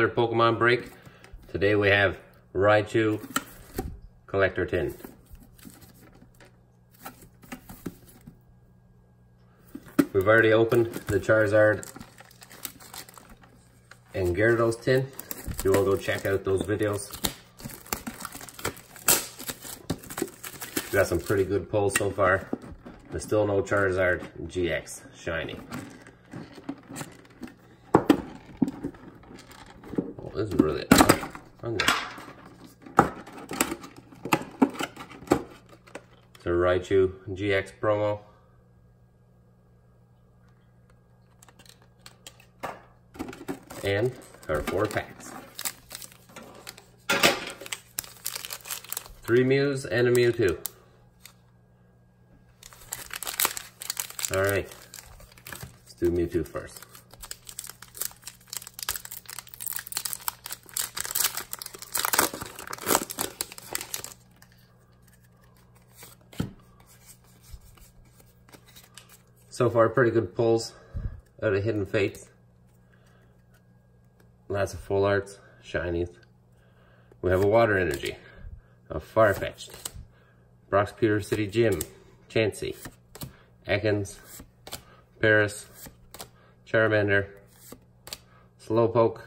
Another Pokemon break. Today we have Raichu Collector Tin. We've already opened the Charizard and Gyarados tin. If you want to go check out those videos. We got some pretty good pulls so far. There's still no Charizard GX shiny. Oh, this is really hungry. It's a Raichu GX promo. And our four packs. Three Mews and a Mewtwo. All right, let's do Mewtwo first. So far, pretty good pulls out of Hidden Fates. Lots of full arts, shinies. We have a Water Energy, a Farfetch'd, Brock's Pewter City Gym, Chansey, Ekans, Paras, Charmander, Slowpoke,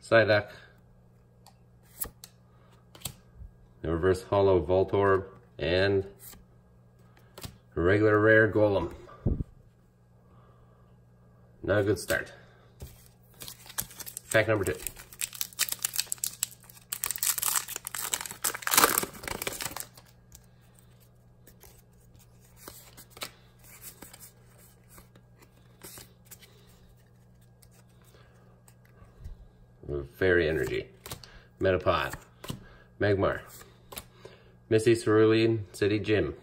Psyduck, the reverse hollow Voltorb, and regular rare Golem. Not a good start. Pack number two. Fairy Energy, Metapod, Magmar, Misty Cerulean City Gym,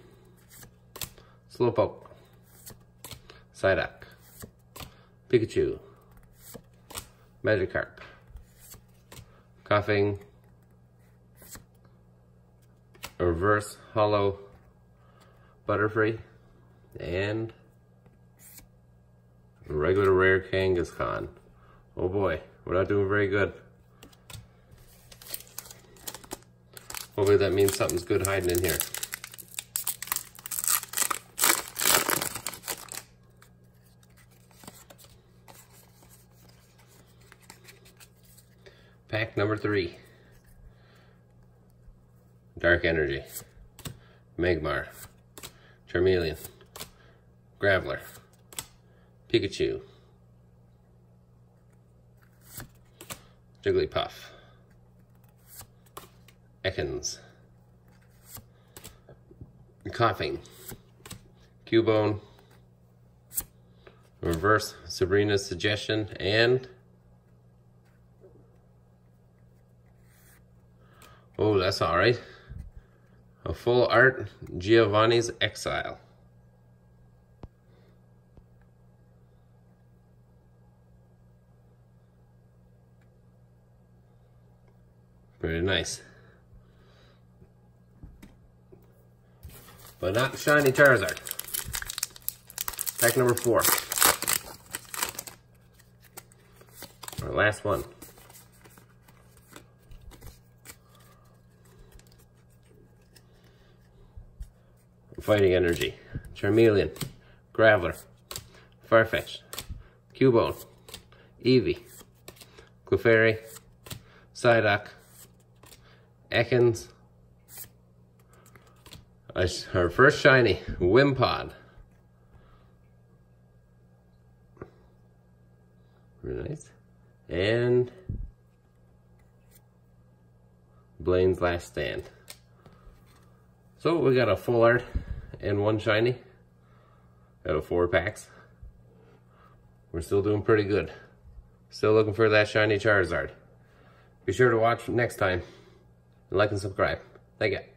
Slowpoke, Psyduck, Pikachu, Magikarp, Koffing, Reverse Hollow Butterfree, and regular rare Kangaskhan. Oh boy, we're not doing very good. Hopefully that means something's good hiding in here. Pack number three. Dark Energy. Magmar. Charmeleon. Graveler. Pikachu. Jigglypuff. Ekans. Koffing. Cubone. Reverse Sabrina's Suggestion and Oh, that's all right. A full art Giovanni's Exile. Very nice. But not shiny Charizard. Pack number four. Our last one. Fighting Energy, Charmeleon, Graveler, Farfetch, Cubone, Eevee, Clefairy, Psyduck, Ekans, our first shiny, Wimpod. Very nice. And Blaine's Last Stand. So we got a full art and one shiny out of four packs. We're still doing pretty good. Still looking for that shiny Charizard. Be sure to watch next time. Like and subscribe. Thank you.